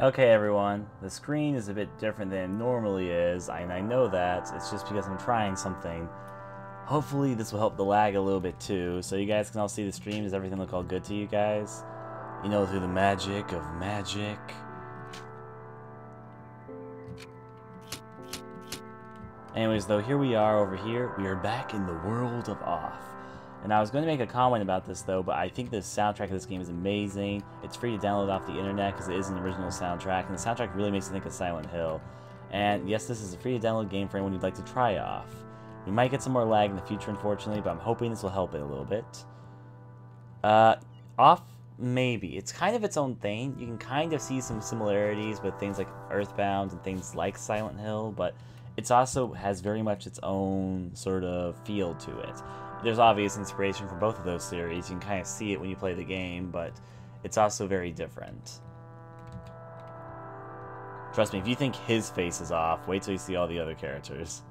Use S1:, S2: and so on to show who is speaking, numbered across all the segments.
S1: Okay, everyone, the screen is a bit different than it normally is, and I know that. It's just because I'm trying something. Hopefully this will help the lag a little bit too, so you guys can all see the stream. Does everything look all good to you guys? You know, through the magic of magic. Anyways, though, here we are over here. We are back in the world of Off. And I was going to make a comment about this, though, but I think the soundtrack of this game is amazing. It's free to download off the internet because it is an original soundtrack, and the soundtrack really makes you think of Silent Hill. And yes, this is a free to download game for anyone who'd like to try Off. We might get some more lag in the future, unfortunately, but I'm hoping this will help it a little bit. Uh, Off, maybe. It's kind of its own thing. You can kind of see some similarities with things like Earthbound and things like Silent Hill, but it also has very much its own sort of feel to it. There's obvious inspiration from both of those series. You can kind of see it when you play the game, but it's also very different. Trust me, if you think his face is off, wait till you see all the other characters.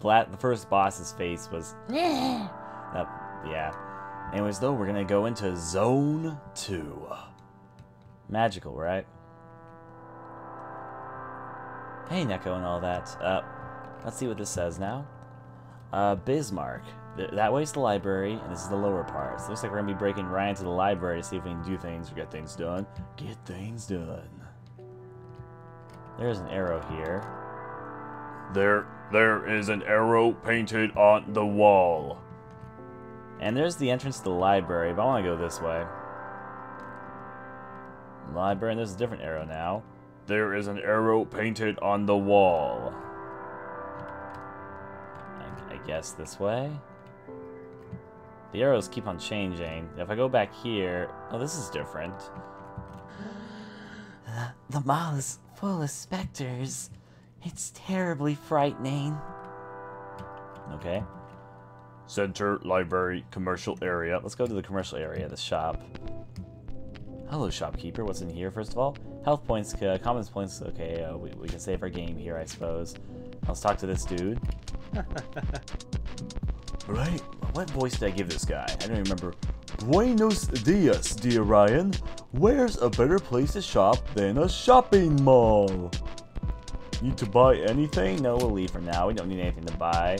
S1: Flat, the first boss's face was... uh, yeah. Anyways, though, we're going to go into Zone 2. Magical, right? Hey, Neko and all that. Uh, let's see what this says now. Uh, Bismarck. Th that way's the library, and this is the lower part. So looks like we're going to be breaking right into the library to see if we can do things or get things done. Get things done. There's an arrow here.
S2: There, there is an arrow painted on the wall.
S1: And there's the entrance to the library, but I want to go this way. Library, and there's a different arrow now.
S2: There is an arrow painted on the wall.
S1: I, I guess this way? The arrows keep on changing. If I go back here... Oh, this is different.
S3: Uh, the mall is full of specters. It's terribly frightening.
S1: Okay.
S2: Center, library, commercial area.
S1: Let's go to the commercial area, the shop. Hello, shopkeeper. What's in here, first of all? Health points, uh, commons points. Okay, uh, we, we can save our game here, I suppose. Let's talk to this dude.
S2: right. What voice did I give this guy? I don't remember. Buenos dias, dear Ryan. Where's a better place to shop than a shopping mall? Need to buy anything?
S1: No, we'll leave for now. We don't need anything to buy.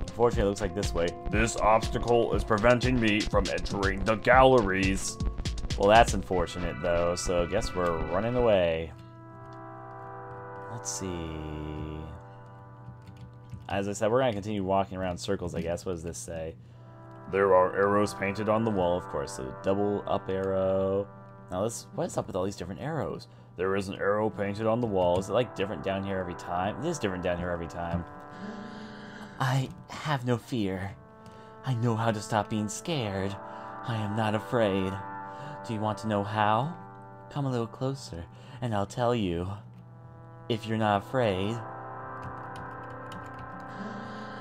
S1: Unfortunately, it looks like this way.
S2: This obstacle is preventing me from entering the galleries.
S1: Well, that's unfortunate, though, so I guess we're running away. Let's see... As I said, we're going to continue walking around circles, I guess. What does this say?
S2: There are arrows painted on the wall,
S1: of course. So double up arrow. Now, this, what is up with all these different arrows?
S2: There is an arrow painted on the wall.
S1: Is it, like, different down here every time? It is different down here every time.
S3: I have no fear. I know how to stop being scared. I am not afraid. Do you want to know how? Come a little closer, and I'll tell you. If you're not afraid.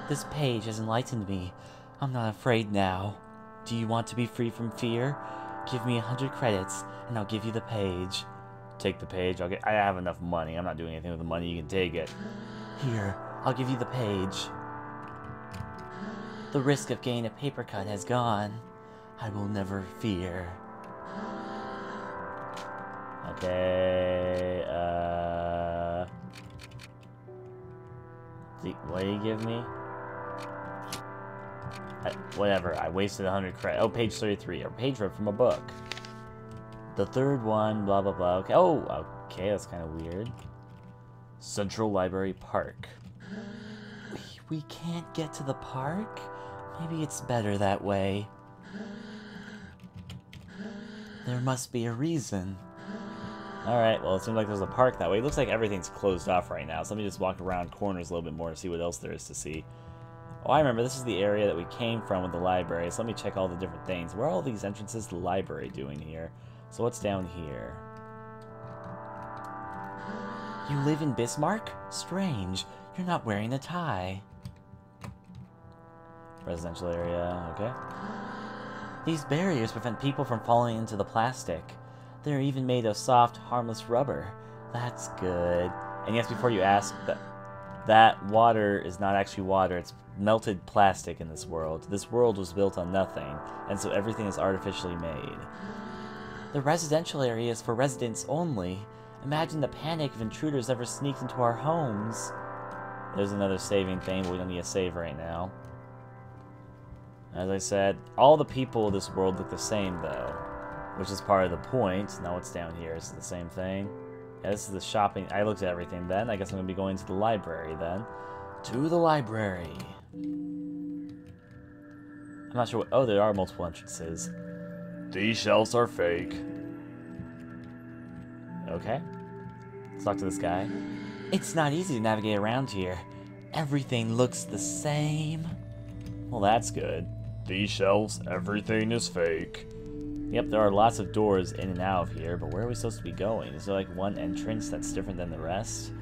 S3: This page has enlightened me. I'm not afraid now. Do you want to be free from fear? Give me a hundred credits, and I'll give you the page.
S1: Take the page. I'll get. I have enough money. I'm not doing anything with the money. You can take it.
S3: Here, I'll give you the page. The risk of getting a paper cut has gone. I will never fear.
S1: Okay, uh... What do you give me? I, whatever, I wasted 100 credit. Oh, page 33, a page ripped from a book. The third one, blah, blah, blah. Okay, oh, okay, that's kind of weird. Central Library Park.
S3: We, we can't get to the park? Maybe it's better that way. There must be a reason.
S1: Alright, well it seems like there's a park that way. It looks like everything's closed off right now, so let me just walk around corners a little bit more and see what else there is to see. Oh, I remember, this is the area that we came from with the library, so let me check all the different things. Where are all these entrances to the library doing here? So what's down here?
S3: You live in Bismarck? Strange. You're not wearing a tie.
S1: Residential area, okay.
S3: These barriers prevent people from falling into the plastic. They're even made of soft, harmless rubber. That's good.
S1: And yes, before you ask, that, that water is not actually water. It's melted plastic in this world. This world was built on nothing, and so everything is artificially made.
S3: The residential area is for residents only. Imagine the panic if intruders ever sneaked into our homes.
S1: There's another saving thing, but we don't need a save right now. As I said, all the people of this world look the same, though. Which is part of the point. Now what's down here? Is the same thing? Yeah, this is the shopping. I looked at everything then. I guess I'm going to be going to the library then. To the library. I'm not sure what... Oh, there are multiple entrances.
S2: These shelves are fake.
S1: Okay. Let's talk to this guy.
S3: It's not easy to navigate around here. Everything looks the same.
S1: Well, that's good.
S2: These shelves, everything is fake.
S1: Yep, there are lots of doors in and out of here, but where are we supposed to be going? Is there like one entrance that's different than the rest?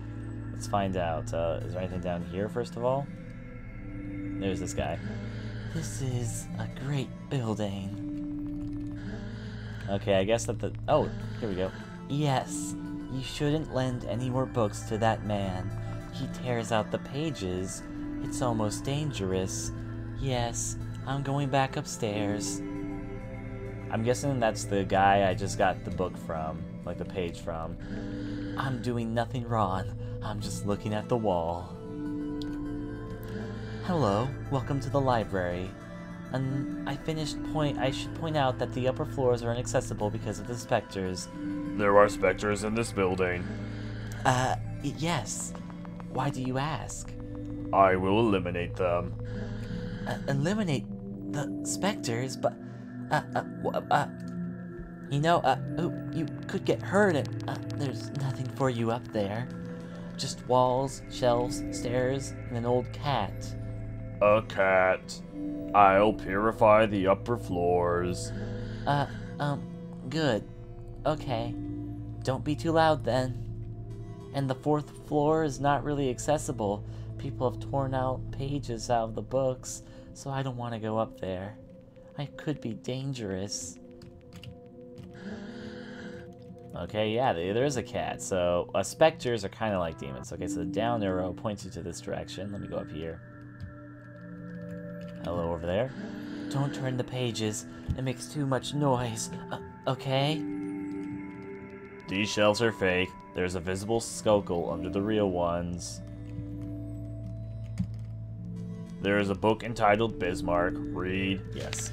S1: Let's find out. Uh, is there anything down here, first of all? There's this guy.
S3: This is a great building.
S1: Okay, I guess that the... Oh, here we go.
S3: Yes, you shouldn't lend any more books to that man. He tears out the pages. It's almost dangerous. Yes, I'm going back upstairs.
S1: I'm guessing that's the guy I just got the book from, like the page from.
S3: I'm doing nothing wrong. I'm just looking at the wall. Hello, welcome to the library. And I finished point I should point out that the upper floors are inaccessible because of the specters.
S2: There are specters in this building.
S3: Uh, yes. Why do you ask?
S2: I will eliminate them.
S3: Uh, eliminate the specters, but uh, uh, uh, you know, uh, oh, you could get hurt and, uh, there's nothing for you up there. Just walls, shelves, stairs, and an old cat.
S2: A cat. I'll purify the upper floors.
S3: Uh, um, good. Okay. Don't be too loud then. And the fourth floor is not really accessible. People have torn out pages out of the books, so I don't want to go up there. I could be dangerous.
S1: Okay, yeah, there is a cat. So, uh, specters are kind of like demons. Okay, so the down arrow points you to this direction. Let me go up here. Hello over there.
S3: Don't turn the pages. It makes too much noise. Uh, okay?
S1: These shells are fake. There's a visible skull under the real ones. There is a book entitled Bismarck. Read. Yes.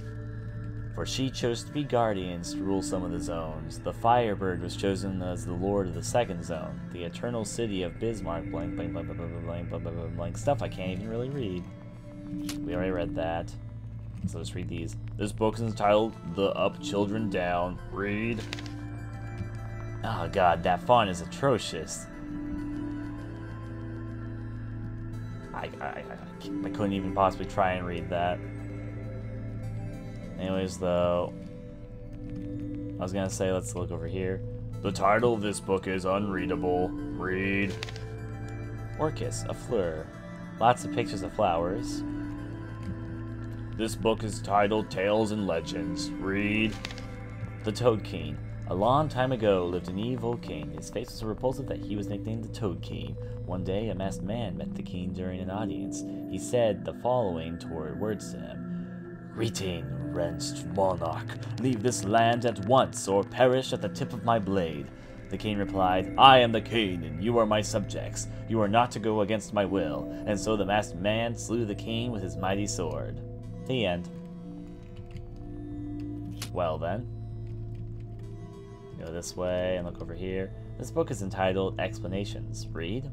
S1: For she chose to be guardians to rule some of the zones. The Firebird was chosen as the lord of the second zone. The eternal city of Bismarck, blank, blank, blank, blank, blank, blank, blank, blank, blank, stuff I can't even really read. We already read that. So let's read these. This book is entitled The Up Children Down. Read. Oh god, that font is atrocious. I, I, I, I couldn't even possibly try and read that. Anyways, though, I was gonna say, let's look over here.
S2: The title of this book is unreadable. Read.
S1: Orchis, a fleur. Lots of pictures of flowers.
S2: This book is titled Tales and Legends. Read.
S1: The Toad King. A long time ago lived an evil king. His face was so repulsive that he was nicknamed the Toad King. One day, a masked man met the king during an audience. He said the following toward words to him. Greeting, wrenched monarch. Leave this land at once, or perish at the tip of my blade. The king replied, I am the king, and you are my subjects. You are not to go against my will. And so the masked man slew the king with his mighty sword. The end. Well then. Go this way and look over here. This book is entitled Explanations. Read.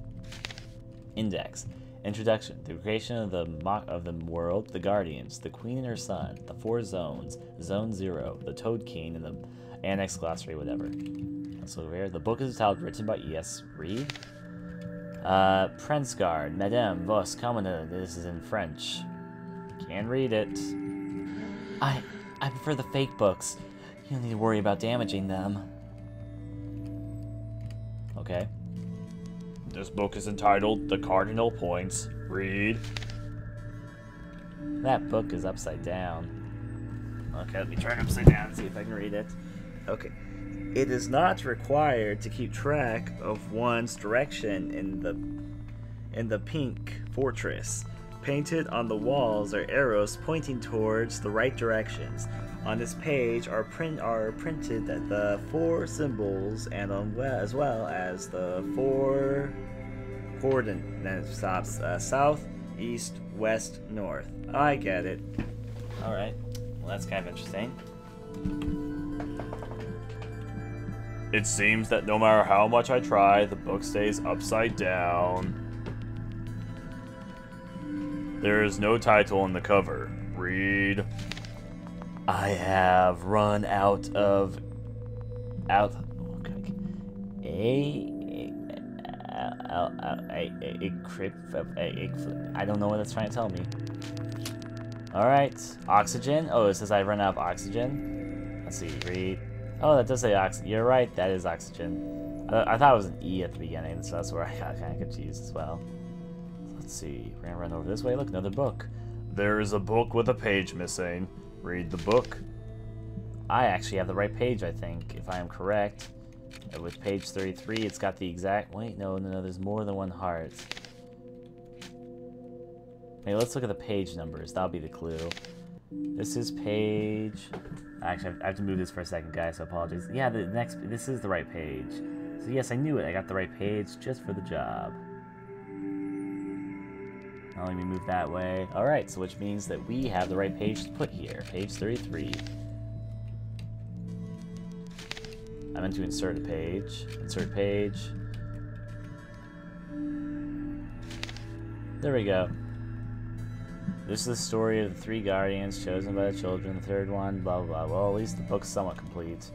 S1: Index. Introduction: The creation of the of the world, the Guardians, the Queen and her son, the four zones, Zone Zero, the Toad King, and the Annex Glossary, whatever. Look here. The book is titled written by E.S. Reed. Uh, Guard, Madame Vos Commandant. This is in French. Can read it.
S3: I I prefer the fake books. You don't need to worry about damaging them.
S1: Okay.
S2: This book is entitled The Cardinal Points. Read.
S1: That book is upside down. Okay, let me turn it upside down and see if I can read it. Okay. It is not required to keep track of one's direction in the in the pink fortress. Painted on the walls are arrows pointing towards the right directions. On this page are print are printed the four symbols and on well, as well as the four coordinate then it stops uh, south, east, west, north. I get it. All right. Well, that's kind of interesting.
S2: It seems that no matter how much I try, the book stays upside down. There is no title on the cover. Read.
S3: I have run out of out a a a crypt I don't know what that's trying to tell me. All right, oxygen. Oh, it says I run out of oxygen. Let's see. Read. Oh, that does say oxygen. You're right. That is oxygen. I, I thought it was an E at the beginning, so that's where I got kind of confused as well. Let's see. We're gonna run over this way. Look, another book.
S2: There is a book with a page missing. Read the book.
S3: I actually have the right page, I think, if I am correct. With page 33, it's got the exact... Wait, no, no, no, there's more than one heart. Hey, let's look at the page numbers. That'll be the clue. This is page... Actually, I have to move this for a second, guys, so apologies. Yeah, the next... This is the right page. So yes, I knew it. I got the right page just for the job. Now let me move that way. Alright, so which means that we have the right page to put here. Page 33. I meant to insert a page. Insert page. There we go. This is the story of the three guardians chosen by the children. The third one, blah, blah, blah. Well, at least the book's somewhat complete.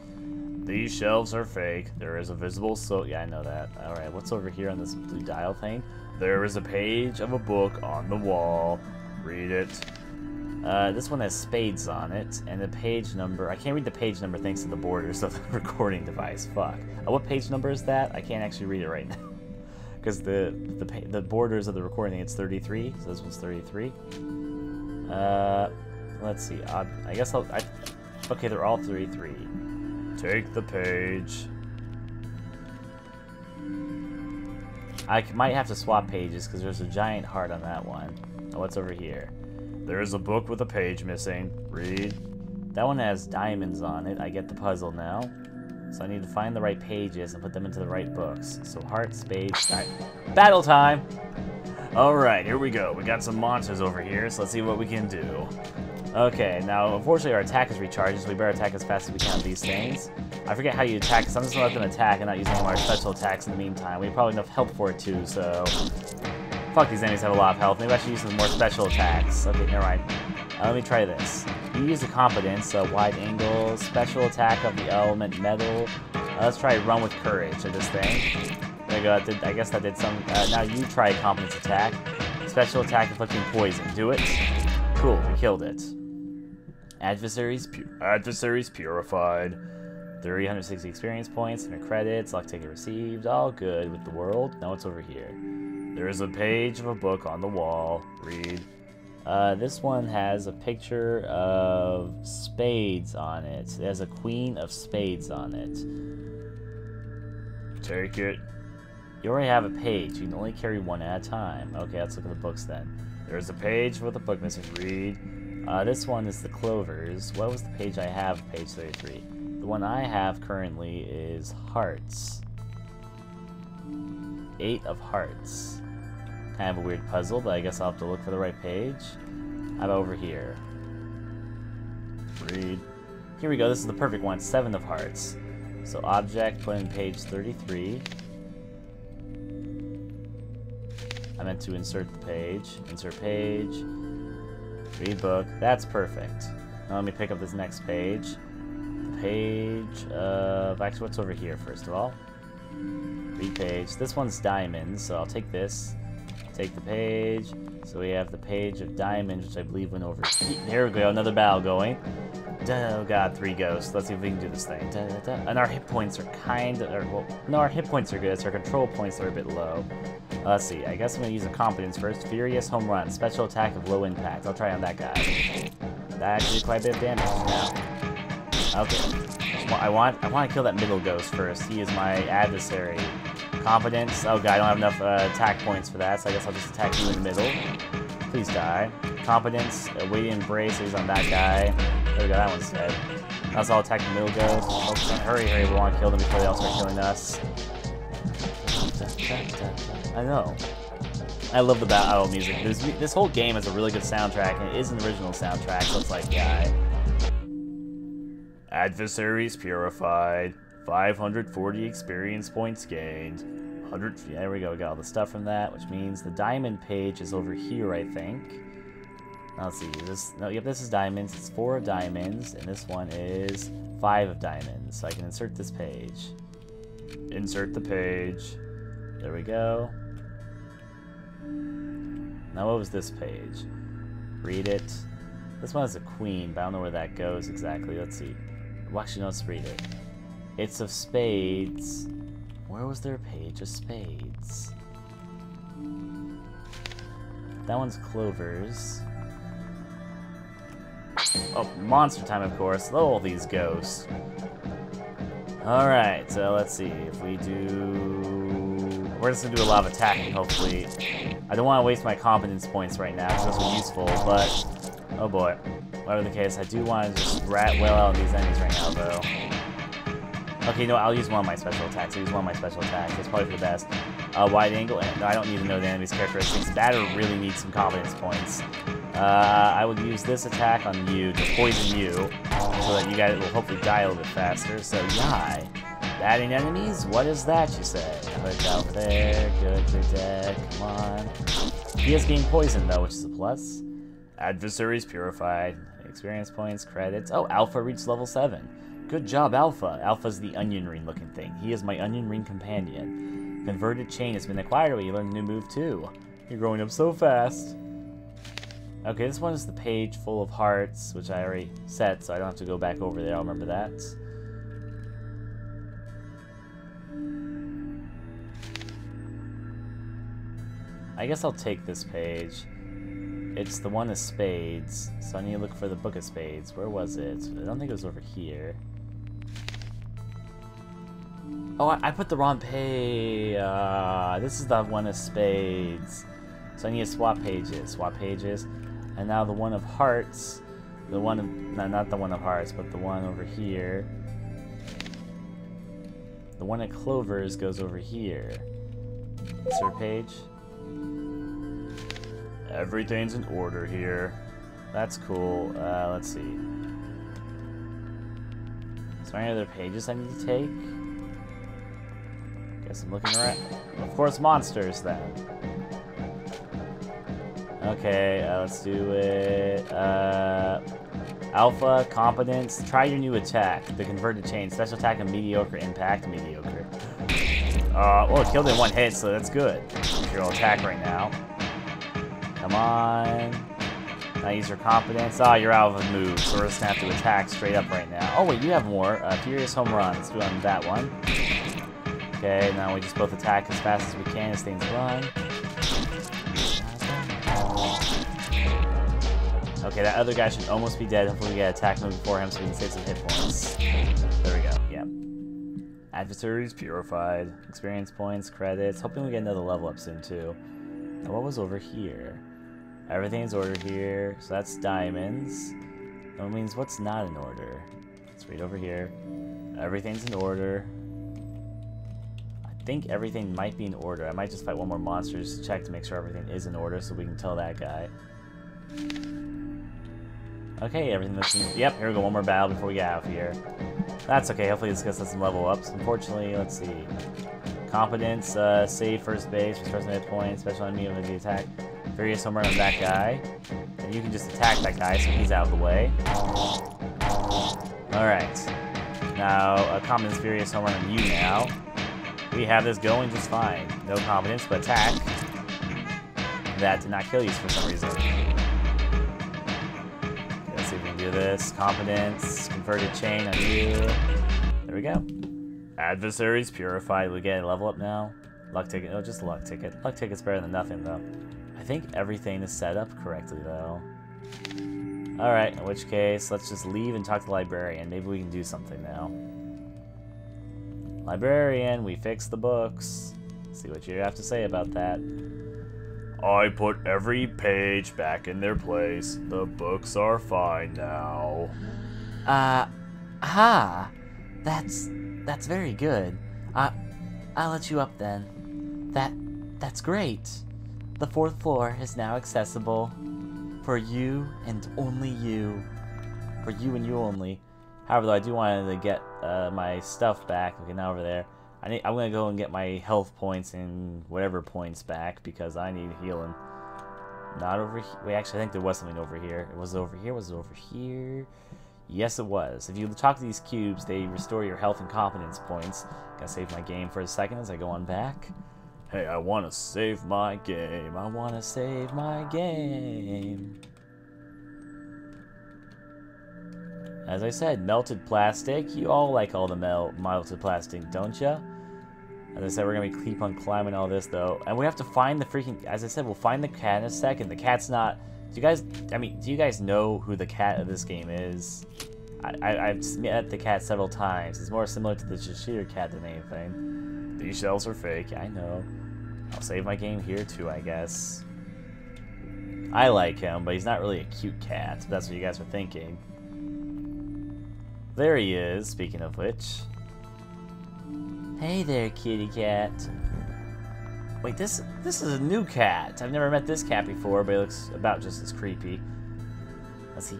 S2: These shelves are fake. There is a visible so yeah, I know that.
S3: Alright, what's over here on this blue dial thing?
S2: There is a page of a book on the wall. Read it.
S3: Uh, this one has spades on it, and the page number. I can't read the page number thanks to the borders of the recording device. Fuck. Uh, what page number is that? I can't actually read it right now. Because the, the the borders of the recording, it's 33, so this one's 33. Uh, let's see. I, I guess I'll. I, okay, they're all 33.
S2: Take the page.
S3: I might have to swap pages because there's a giant heart on that one. Oh, what's over here?
S2: There is a book with a page missing. Read.
S3: That one has diamonds on it. I get the puzzle now. So I need to find the right pages and put them into the right books. So heart, spades, Battle time!
S2: Alright, here we go. We got some monsters over here, so let's see what we can do.
S3: Okay, now unfortunately our attack is recharged, so we better attack as fast as we can with these things. I forget how you attack, so I'm just gonna let them attack and not use any of our special attacks in the meantime. We have probably enough help for it too, so... Fuck, these enemies have a lot of health. Maybe I should use some more special attacks. Okay, never mind. Uh, let me try this. You use the competence, a wide angle, special attack of the element metal. Uh, let's try run with courage of this thing. There you go. Did, I guess that did some. Uh, now you try a competence attack. Special attack inflicting poison. Do it. Cool. We killed it. Adversaries, pu
S2: adversaries purified.
S3: 360 experience points, and credits, luck ticket received, all good with the world. Now it's over here.
S2: There is a page of a book on the wall. Read.
S3: Uh, this one has a picture of spades on it. It has a queen of spades on it.
S2: Take it.
S3: You already have a page. You can only carry one at a time. Okay, let's look at the books then.
S2: There's a page with a book missing. Read.
S3: Uh, this one is the Clovers. What was the page I have? Page 33. The one I have currently is Hearts. Eight of Hearts. Kind of a weird puzzle, but I guess I'll have to look for the right page. How about over here? Read. Here we go, this is the perfect one. Seven of Hearts. So object, put in page 33. I meant to insert the page. Insert page. Read book. That's perfect. Now let me pick up this next page. The page uh, of... Actually, what's over here, first of all? Read page. This one's diamonds, so I'll take this. Take the page. So we have the page of diamonds, which I believe went over here. we go, another battle going. Oh god, three ghosts. Let's see if we can do this thing. Da, da, da. And our hit points are kind of, well, no, our hit points are good. It's our control points are a bit low. Let's see. I guess I'm gonna use a competence first. Furious home run, special attack of low impact. I'll try on that guy. That did quite a bit of damage now. Okay. I want, I want to kill that middle ghost first. He is my adversary. Competence. Oh god, I don't have enough uh, attack points for that, so I guess I'll just attack you in the middle. Please die. Competence. Uh, weighty embrace. He's on that guy.
S1: There we go, that one's dead. That's all attack the middle ghost. Focus on hurry, hurry, we want to kill them before they all start killing us. I know. I love the battle music. This, this whole game has a really good soundtrack, and it is an original soundtrack, so it's like, yeah.
S2: Adversaries purified. 540 experience points gained. 100.
S1: Yeah, there we go. We got all the stuff from that, which means the diamond page is over here, I think. Now, let's see. This no, yep, this is diamonds. It's four of diamonds, and this one is five of diamonds. So I can insert this page.
S2: Insert the page.
S1: There we go. Now, what was this page? Read it. This one is a queen, but I don't know where that goes exactly. Let's see. Well, actually, no, let's read it. It's of spades. Where was their page of spades? That one's clovers. Oh, monster time, of course. Oh, these ghosts. Alright, so let's see. If we do... We're just gonna do a lot of attacking, hopefully. I don't want to waste my competence points right now, because those are useful, but... Oh boy. Whatever the case, I do want to just rat well out these enemies right now, though. Okay, no, I'll use one of my special attacks. I'll use one of my special attacks. That's probably for the best. Uh, wide angle, I don't need to know the enemy's characteristics. That really needs some competence points. Uh, I would use this attack on you to poison you, so that you guys will hopefully die a little bit faster. So, yai. Batting enemies? What is that, you say? Put out there. Good, you're dead. Come on. He has gained poisoned, though, which is a plus. Adversaries purified. Experience points, credits. Oh, Alpha reached level 7. Good job, Alpha. Alpha's the onion ring looking thing. He is my onion ring companion. Converted chain has been acquired, you learned a new move too. You're growing up so fast. Okay, this one is the page full of hearts, which I already set, so I don't have to go back over there. I'll remember that. I guess I'll take this page. It's the one of spades, so I need to look for the book of spades. Where was it? I don't think it was over here. Oh, I, I put the wrong page. Uh, this is the one of spades. So I need to swap pages. Swap pages. And now the one of hearts. The one of... No, not the one of hearts, but the one over here. The one of clovers goes over here. Insert page.
S2: Everything's in order here.
S1: That's cool. Uh, let's see. Is there any other pages I need to take? Guess I'm looking around. Of course, monsters then. Okay, uh, let's do it. Uh, alpha, competence. Try your new attack. The converted chain. Special attack and mediocre impact. Mediocre. Uh, well, it killed in one hit, so that's good. Your attack right now. Come on. Now use your competence. Ah, oh, you're out of the move, so we're just gonna have to attack straight up right now. Oh wait, you have more. Uh, Furious Home Run. Let's do on that one. Okay, now we just both attack as fast as we can as things run. Okay, that other guy should almost be dead. Hopefully we get attack move before him so we can save some hit points. There we go, yeah. Adversaries purified. Experience points, credits. Hoping we get another level up soon too. Now what was over here? Everything's ordered here, so that's diamonds. That means what's not in order? Let's read over here. Everything's in order. I think everything might be in order. I might just fight one more monster just to check to make sure everything is in order so we can tell that guy. Okay, everything that's in... Yep, here we go. One more battle before we get out of here. That's okay. Hopefully this gets us some level ups. Unfortunately, let's see. Competence, uh, save first base, restores hit points, special enemy of the attack. Furious Run on that guy. And you can just attack that guy so he's out of the way. Alright. Now, a Competence Furious Home Run on you now. We have this going just fine. No competence, but attack. That did not kill you for some reason. Do this. Competence, converted chain on you. There we go. Adversaries purified. We get a level up now. Luck ticket. Oh, just luck ticket. Luck ticket's better than nothing, though. I think everything is set up correctly, though. Alright, in which case, let's just leave and talk to the librarian. Maybe we can do something now. Librarian, we fixed the books. see what you have to say about that.
S2: I put every page back in their place. The books are fine now.
S3: Uh, ha! That's, that's very good. I, I'll let you up then. That, that's great. The fourth floor is now accessible for you and only you. For you and you only. However, though, I do want to get uh, my stuff back. Okay, now over there. I need, I'm gonna go and get my health points and whatever points back because I need healing. Not over here. Wait, actually, I think there was something over here. It was over here. Was it over here? Yes, it was. If you talk to these cubes, they restore your health and confidence points. Gotta save my game for a second as I go on back.
S2: Hey, I want to save my game.
S3: I want to save my game.
S1: As I said, melted plastic. You all like all the mel melted plastic, don't ya? As I said, we're gonna keep on climbing all this though, and we have to find the freaking. As I said, we'll find the cat in a second. The cat's not. Do you guys? I mean, do you guys know who the cat of this game is? I, have met the cat several times. It's more similar to the Cheshire cat than anything. These shells are fake. I know. I'll save my game here too, I guess. I like him, but he's not really a cute cat. If that's what you guys were thinking. There he is, speaking of which.
S3: Hey there, kitty cat.
S1: Wait, this this is a new cat. I've never met this cat before, but it looks about just as creepy. Let's see.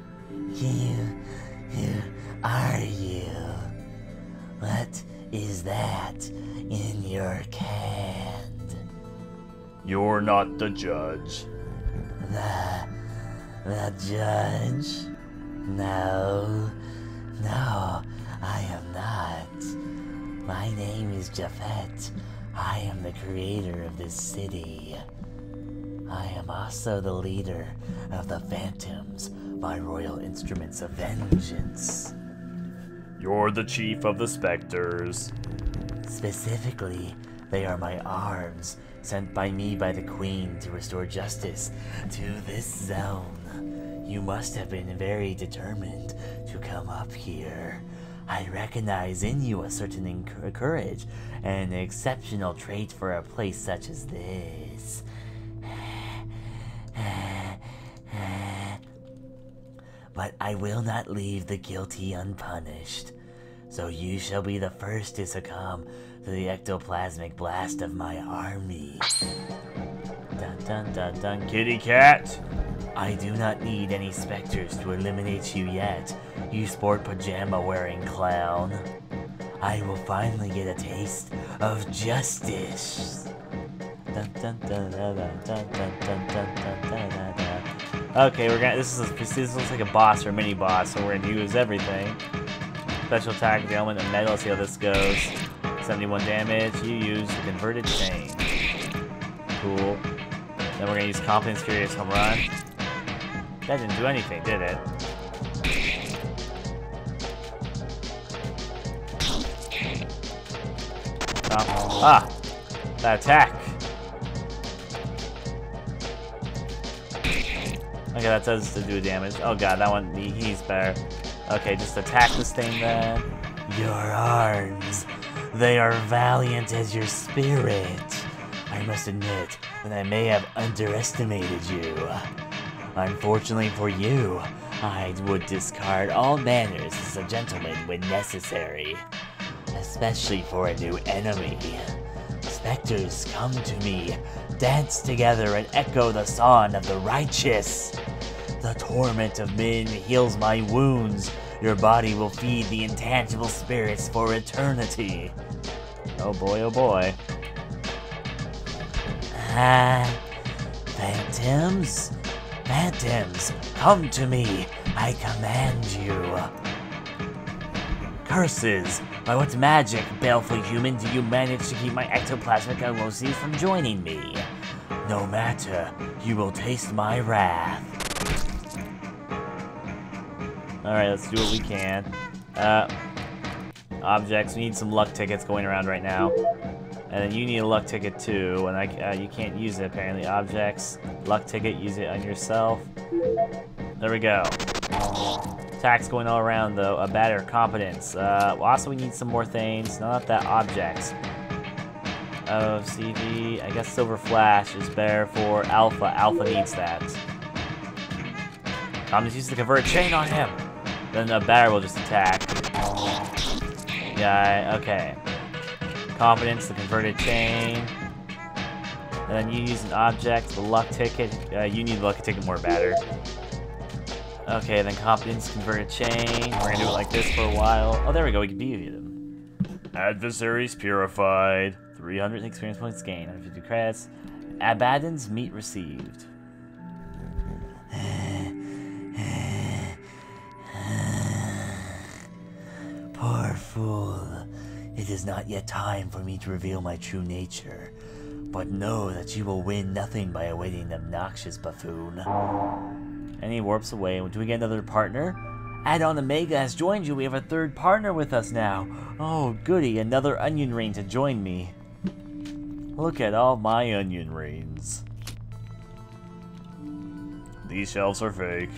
S3: You, who are you? What is that in your hand?
S2: You're not the judge.
S3: The, the judge? No, no, I am not. My name is Japhet. I am the creator of this city. I am also the leader of the Phantoms, my royal instruments of vengeance.
S2: You're the chief of the specters.
S3: Specifically, they are my arms, sent by me by the Queen to restore justice to this zone. You must have been very determined to come up here. I recognize in you a certain courage and an exceptional trait for a place such as this. But I will not leave the guilty unpunished. So you shall be the first to succumb to the ectoplasmic blast of my army.
S1: Dun dun dun dun. Kitty cat.
S3: I do not need any specters to eliminate you yet, you sport pajama wearing clown. I will finally get a taste of justice.
S1: Okay, we're gonna. This is a, this looks like a boss or a mini boss, so we're gonna use everything. Special attack, the element of metal. Let's see how this goes. 71 damage. You use the converted chain. Cool. Then we're gonna use confidence, furious home run. That didn't do anything, did it? Oh. Ah! That attack! Okay, that does do damage. Oh god, that one, he, he's better. Okay, just attack this thing then.
S3: Your arms, they are valiant as your spirit. I must admit that I may have underestimated you. Unfortunately for you, I would discard all manners as a gentleman when necessary, especially for a new enemy. Specters come to me, dance together, and echo the song of the righteous. The torment of men heals my wounds. Your body will feed the intangible spirits for eternity.
S1: Oh boy, oh boy.
S3: Ah, phantoms? Phantoms, come to me. I command you. Curses! By what magic, baleful human, do you manage to keep my ectoplasmic OOC from joining me? No matter, you will taste my wrath.
S1: Alright, let's do what we can. Uh, objects, we need some luck tickets going around right now. And then you need a luck ticket too, and I, uh, you can't use it apparently. Objects, luck ticket, use it on yourself. There we go. Attacks going all around though, a better competence. Uh, also we need some more things, not that objects. Oh, CV, I guess Silver Flash is better for Alpha. Alpha needs that. I'm just using the convert chain on him. then the batter will just attack. Yeah, okay. Confidence, the converted chain. And then you use an object, the luck ticket. Uh, you need luck ticket more batter. Okay, then confidence, converted chain. We're gonna do it like this for a while. Oh, there we go, we can beat them. Adversaries purified. 300 experience points gained, 150 credits. Abaddon's meat received.
S3: Poor fool. It is not yet time for me to reveal my true nature. But know that you will win nothing by awaiting the obnoxious buffoon.
S1: And he warps away. Do we get another partner? Add-on Omega has joined you. We have a third partner with us now. Oh, goody. Another onion ring to join me. Look at all my onion rings. These shelves are fake.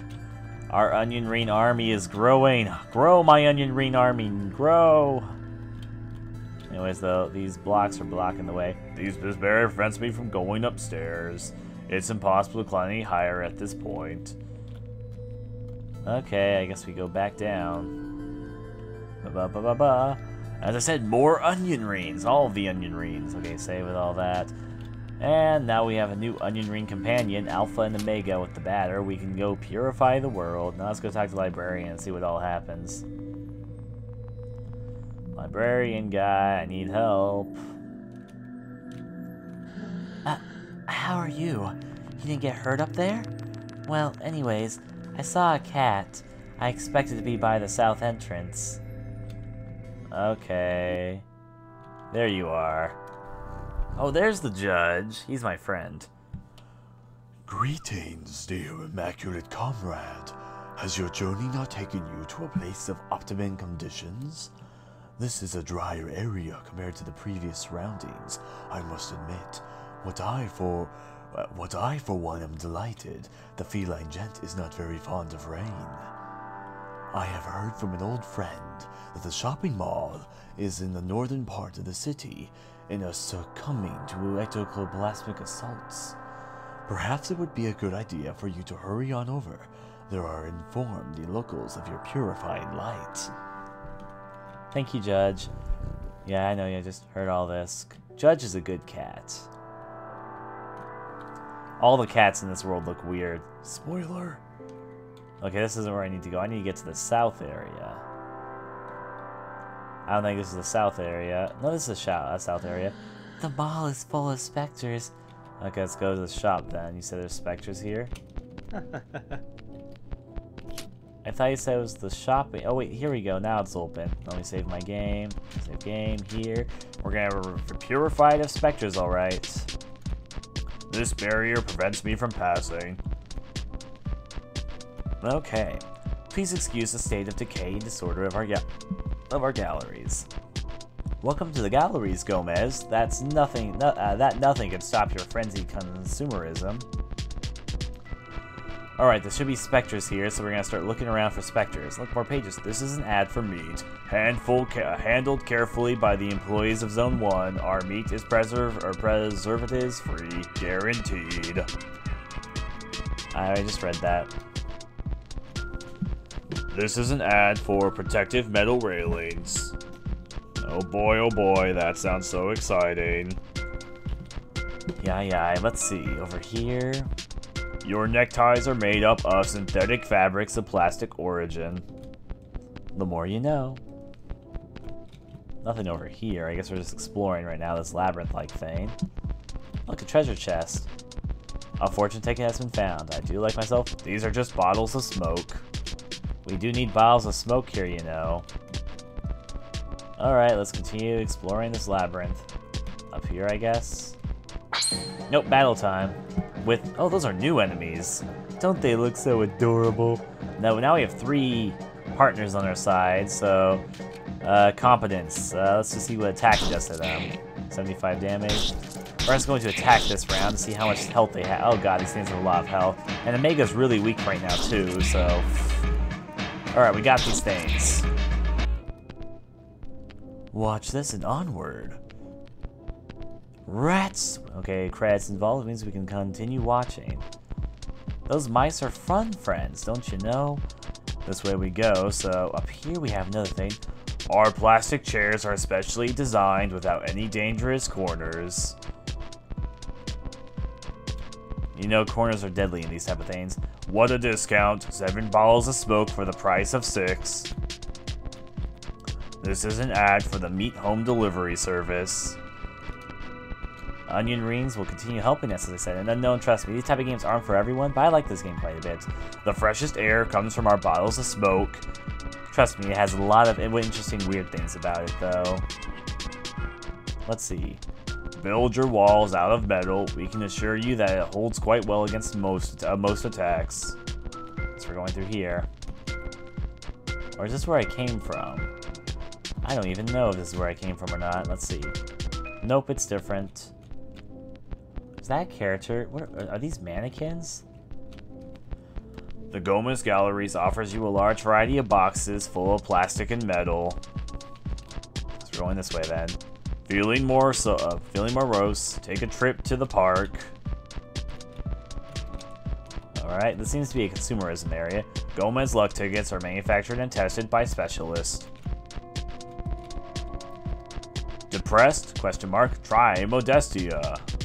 S1: Our onion ring army is growing. Grow, my onion ring army. Grow. Anyways, though, these blocks are blocking the way. These this barrier prevents me from going upstairs. It's impossible to climb any higher at this point. Okay, I guess we go back down. Ba ba ba ba ba. As I said, more onion rings. All the onion rings. Okay, save with all that. And now we have a new onion ring companion, Alpha and Omega with the batter. We can go purify the world. Now let's go talk to the librarian and see what all happens. Librarian guy, I need help.
S3: Uh, how are you? You didn't get hurt up there? Well, anyways, I saw a cat. I expected to be by the south entrance.
S1: Okay. There you are. Oh, there's the judge. He's my friend.
S2: Greetings, dear immaculate comrade. Has your journey not taken you to a place of optimum conditions? This is a drier area compared to the previous surroundings, I must admit. What I for uh, what I for one am delighted, the feline gent is not very fond of rain. I have heard from an old friend that the shopping mall is in the northern part of the city and is succumbing to ectoplasmic assaults. Perhaps it would be a good idea for you to hurry on over. There are informed the locals of your purifying light.
S1: Thank you, Judge. Yeah, I know you just heard all this. Judge is a good cat. All the cats in this world look weird.
S2: Spoiler.
S1: Okay, this isn't where I need to go. I need to get to the south area. I don't think this is the south area. No, this is the uh, south area.
S3: The mall is full of specters.
S1: Okay, let's go to the shop then. You said there's specters here? I thought you said it was the shopping. Oh wait, here we go. Now it's open. Let me save my game. Save game here. We're gonna have a purified of specters, all right. This barrier prevents me from passing. Okay. Please excuse the state of decay and disorder of our of our galleries. Welcome to the galleries, Gomez. That's nothing. No, uh, that nothing can stop your frenzied consumerism. Alright, there should be specters here, so we're gonna start looking around for specters. Look, more pages. This is an ad for meat. Handful ca handled carefully by the employees of Zone 1. Our meat is preserve or preservatives free. Guaranteed. I just read that. This is an ad for protective metal railings. Oh boy, oh boy, that sounds so exciting. Yeah, yeah, let's see. Over here, your neckties are made up of synthetic fabrics of plastic origin. The more you know. Nothing over here. I guess we're just exploring right now this labyrinth-like thing. Look, a treasure chest. A fortune ticket has been found. I do like myself. These are just bottles of smoke. We do need bottles of smoke here, you know. Alright, let's continue exploring this labyrinth. Up here, I guess. Nope, battle time with... Oh, those are new enemies. Don't they look so adorable? No, now we have three partners on our side, so... Uh, competence. Uh, let's just see what attack does to them. 75 damage. We're just going to attack this round to see how much health they have. Oh god, these things have a lot of health. And Omega's really weak right now too, so... Alright, we got these things. Watch this and onward. Rats! Okay, credits involved means we can continue watching. Those mice are fun friends, don't you know? This way we go. So up here we have another thing. Our plastic chairs are specially designed without any dangerous corners. You know corners are deadly in these type of things. What a discount. Seven bottles of smoke for the price of six. This is an ad for the Meat Home Delivery Service. Onion rings will continue helping us, as I said. And Unknown, trust me, these type of games aren't for everyone, but I like this game quite a bit. The freshest air comes from our bottles of smoke. Trust me, it has a lot of interesting, weird things about it, though. Let's see. Build your walls out of metal. We can assure you that it holds quite well against most uh, most attacks. So we're going through here. Or is this where I came from? I don't even know if this is where I came from or not. Let's see. Nope, it's different. Is that character? What are, are these mannequins? The Gomez Galleries offers you a large variety of boxes full of plastic and metal. So we're going this way then. Feeling more so, uh, feeling morose. Take a trip to the park. Alright, this seems to be a consumerism area. Gomez luck tickets are manufactured and tested by specialists. Depressed? Question mark. Try Modestia.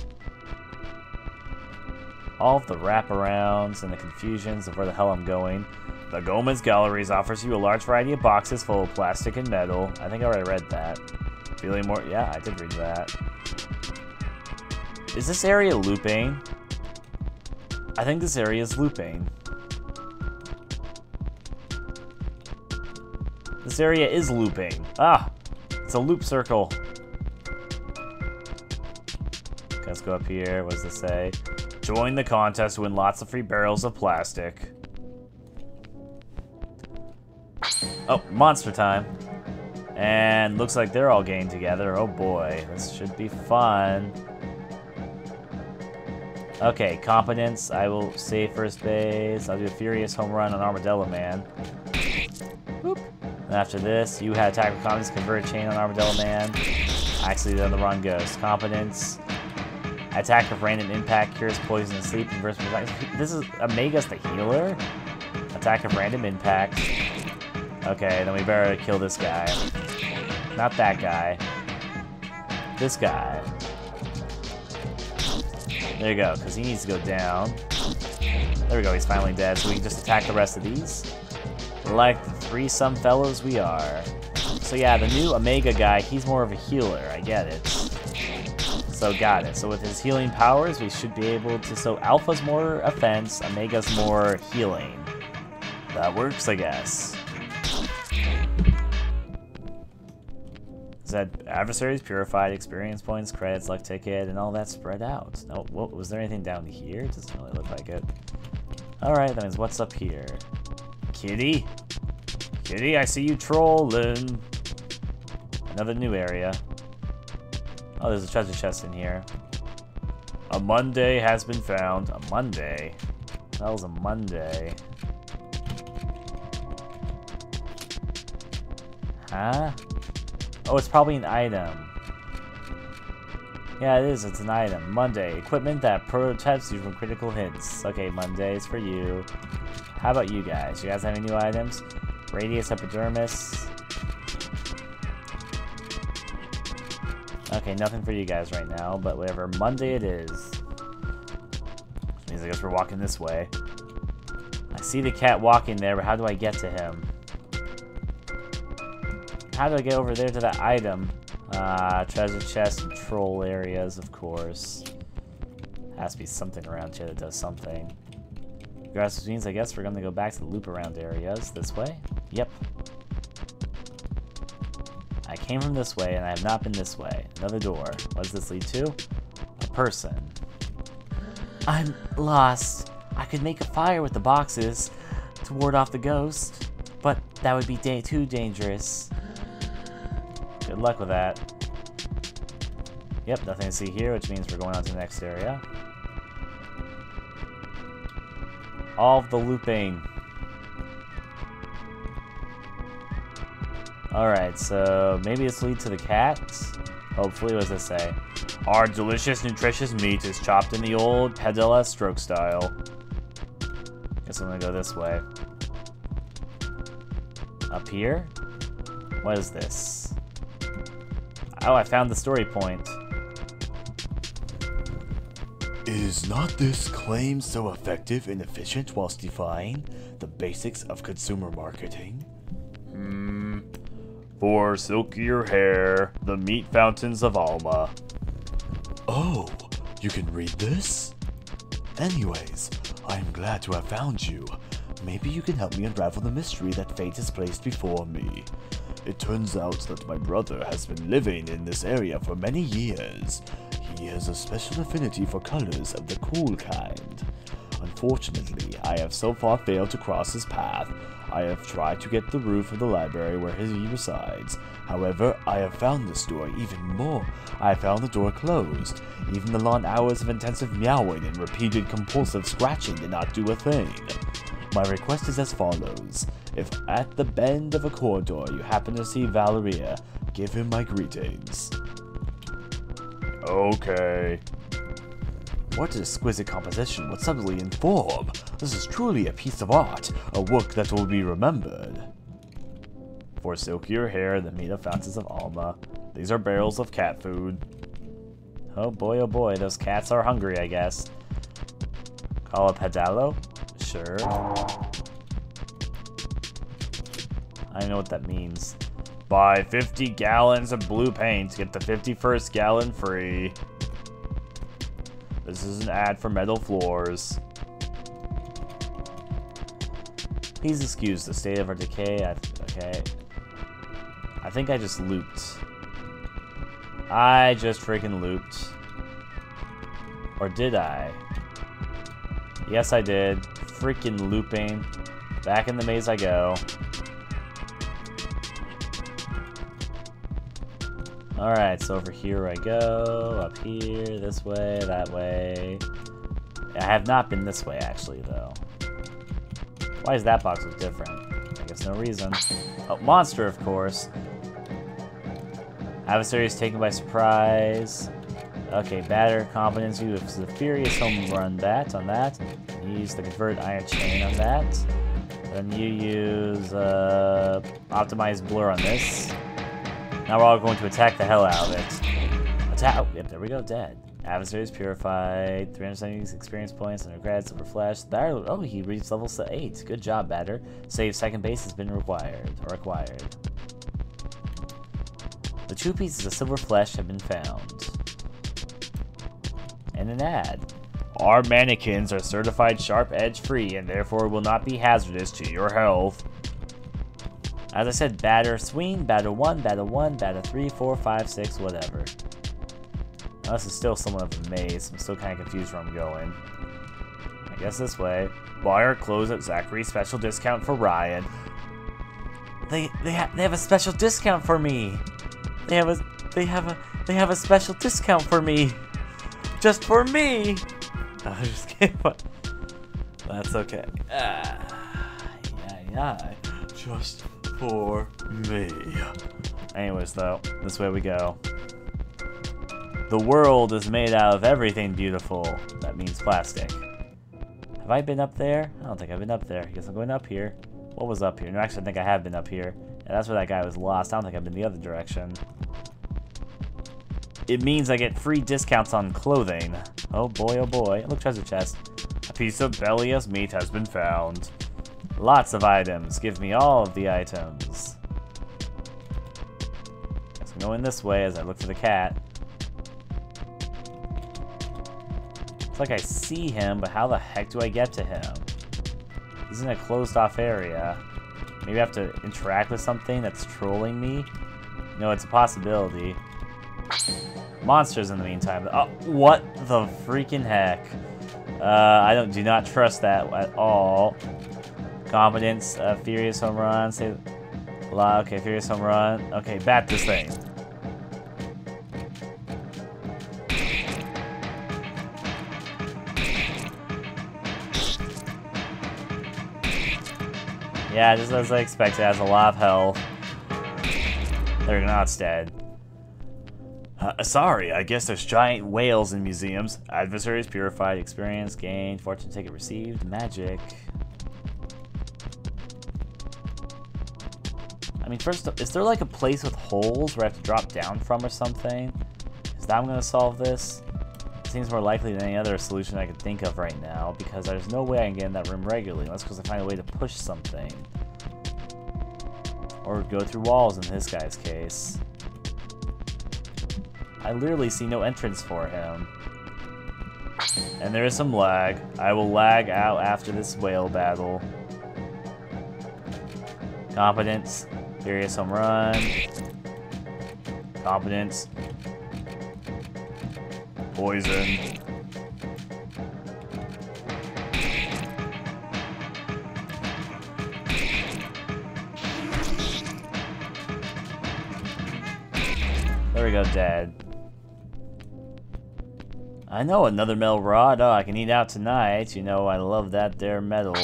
S1: All of the wraparounds and the confusions of where the hell I'm going. The Gomez Galleries offers you a large variety of boxes full of plastic and metal. I think I already read that. Feeling more... Yeah, I did read that. Is this area looping? I think this area is looping. This area is looping. Ah! It's a loop circle. Let's go up here. What does this say? Join the contest win lots of free barrels of plastic. Oh, monster time. And looks like they're all getting together. Oh boy, this should be fun. Okay, competence. I will save first base. I'll do a furious home run on Armadillo Man. Boop. And after this, you had attack with competence, convert chain on Armadillo Man. Actually, on the run goes. Competence. Attack of random impact, cures poison and sleep, This is Omega's the healer? Attack of random impact. Okay, then we better kill this guy. Not that guy. This guy. There you go, because he needs to go down. There we go, he's finally dead, so we can just attack the rest of these. Like the three-some fellows we are. So yeah, the new Omega guy, he's more of a healer, I get it. So got it. So with his healing powers, we should be able to... So Alpha's more offense, Omega's more healing. That works, I guess. Is that adversaries purified, experience points, credits, luck ticket, and all that spread out. No, well, was there anything down here? Doesn't really look like it. Alright, that means what's up here? Kitty? Kitty, I see you trolling. Another new area. Oh, there's a treasure chest in here. A Monday has been found. A Monday? That was a Monday. Huh? Oh, it's probably an item. Yeah, it is. It's an item. Monday. Equipment that protects you from critical hits. Okay, Monday is for you. How about you guys? You guys have any new items? Radius epidermis. Okay, nothing for you guys right now, but whatever. Monday it is. Means I guess we're walking this way. I see the cat walking there, but how do I get to him? How do I get over there to that item? Uh, treasure chest and troll areas, of course. Has to be something around here that does something. Grass means I guess we're gonna go back to the loop around areas. This way? Yep. I came from this way and I have not been this way. Another door. What does this lead to? A person. I'm lost. I could make a fire with the boxes to ward off the ghost, but that would be day too dangerous. Good luck with that. Yep, nothing to see here, which means we're going on to the next area. All of the looping. Alright, so maybe this lead to the cat? Hopefully, what does this say? Our delicious, nutritious meat is chopped in the old Padilla stroke style. Guess I'm gonna go this way. Up here? What is this? Oh, I found the story point.
S2: Is not this claim so effective and efficient whilst defying the basics of consumer marketing?
S1: For silkier hair, the meat fountains of Alma.
S2: Oh, you can read this? Anyways, I am glad to have found you. Maybe you can help me unravel the mystery that fate has placed before me. It turns out that my brother has been living in this area for many years. He has a special affinity for colors of the cool kind. Unfortunately, I have so far failed to cross his path. I have tried to get the roof of the library where he resides. However, I have found this door even more. I found the door closed. Even the long hours of intensive meowing and repeated compulsive scratching did not do a thing. My request is as follows. If at the bend of a corridor you happen to see Valerie, give him my greetings.
S1: Okay.
S2: What exquisite composition, what subtly in form! This is truly a piece of art, a work that will be remembered.
S1: For silkier hair, the meat of fountains of Alma. These are barrels of cat food. Oh boy, oh boy, those cats are hungry, I guess. Call a pedalo? Sure. I know what that means. Buy 50 gallons of blue paint, to get the 51st gallon free. This is an ad for metal floors. Please excuse the state of our decay. I, okay. I think I just looped. I just freaking looped. Or did I? Yes, I did. Freaking looping. Back in the maze I go. Alright, so over here I go, up here, this way, that way. I have not been this way, actually, though. Why does that box look different? I guess no reason. Oh, monster, of course. Adversary is taken by surprise. Okay, batter competency with the Furious Home Run that on that. Use the Convert Iron Chain on that. Then you use uh, Blur on this. Now we're all going to attack the hell out of it. Attack! Oh, yep, there we go, dead. Adversaries purified, 370 experience points, regrets, silver flash. There, oh, he reached level 8. Good job, Batter. Save second base has been required, or acquired. The two pieces of silver flesh have been found. And an ad. Our mannequins are certified sharp edge free and therefore will not be hazardous to your health. As I said, batter swing, batter 1, batter 1, batter 3, 4, 5, 6, whatever. Now, this is still somewhat of a maze. I'm still kind of confused where I'm going. I guess this way. Buy or close at Zacharie special discount for Ryan. They they have they have a special discount for me. They have a they have a they have a special discount for me. Just for me. I just kidding. That's okay. Ah, yeah, yeah.
S2: Just for me.
S1: Anyways, though, this way we go. The world is made out of everything beautiful. That means plastic. Have I been up there? I don't think I've been up there. I guess I'm going up here. What was up here? No, actually, I think I have been up here. Yeah, that's where that guy was lost. I don't think I've been the other direction. It means I get free discounts on clothing. Oh boy, oh boy. Look, treasure chest. A piece of Belia's meat has been found. Lots of items. Give me all of the items. I'm going this way as I look for the cat. It's like I see him, but how the heck do I get to him? He's in a closed off area. Maybe I have to interact with something that's trolling me? No, it's a possibility. Monsters in the meantime. Oh, what the freaking heck? Uh, I don't do not trust that at all. Competence, uh, Furious Home Run, say, La, okay, Furious Home Run. Okay, bat this thing. Yeah, just as I expected, it has a lot of health. There, now it's dead. Uh, sorry, I guess there's giant whales in museums. Adversaries purified, experience gained, fortune ticket received, magic. I mean, first, is there like a place with holes where I have to drop down from or something? Is that I'm to solve this? It seems more likely than any other solution I could think of right now, because there's no way I can get in that room regularly, unless because I find a way to push something. Or go through walls in this guy's case. I literally see no entrance for him. And there is some lag. I will lag out after this whale battle. Competence. Furious home run. Competence. Poison. There we go, Dad. I know another metal rod. Oh, I can eat out tonight. You know, I love that there metal.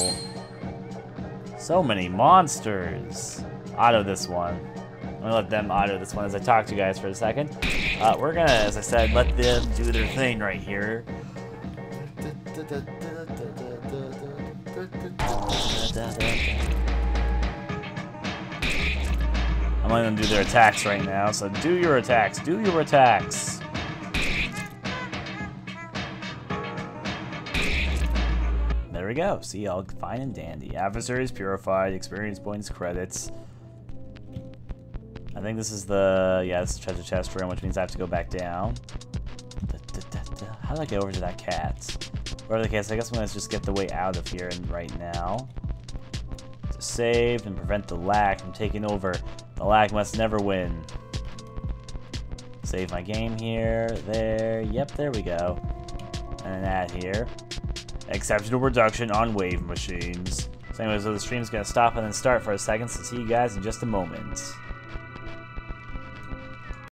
S1: So many monsters. Auto this one. I'm gonna let them auto this one as I talk to you guys for a second. Uh, we're gonna, as I said, let them do their thing right here. I'm letting them do their attacks right now, so do your attacks, do your attacks. There we go. See, all fine and dandy. Adversaries purified, experience points, credits. I think this is the, yeah, this is treasure chest room, which means I have to go back down. How do I get over to that cat? Whatever the case, I guess I'm gonna just get the way out of here and right now. To save and prevent the lag from taking over. The lag must never win. Save my game here, there, yep, there we go. And then add here. Exceptional reduction on wave machines. So anyways, so the stream's gonna stop and then start for a second, so see you guys in just a moment.